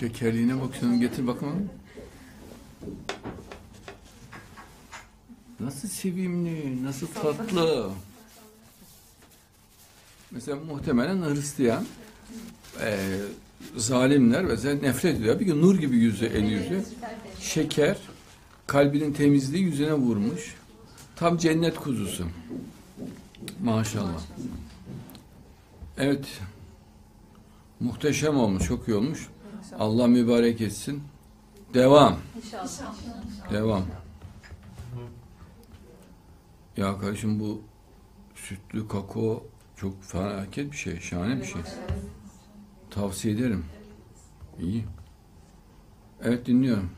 Şekerliğine bakıyorum. Getir bakalım. Nasıl sevimli, nasıl tatlı. Mesela muhtemelen Hristiyan eee, zalimler mesela nefret ediyor. Bir gün nur gibi yüzü, el yüzü. Şeker, kalbinin temizliği yüzüne vurmuş. Tam cennet kuzusu. Maşallah. Evet. Muhteşem olmuş, çok iyi olmuş. Allah mübarek etsin. Devam. İnşallah. Devam. Ya kardeşim bu sütlü kakao çok felaket bir şey, şahane bir şey. Tavsiye ederim. İyi. Evet dinliyorum.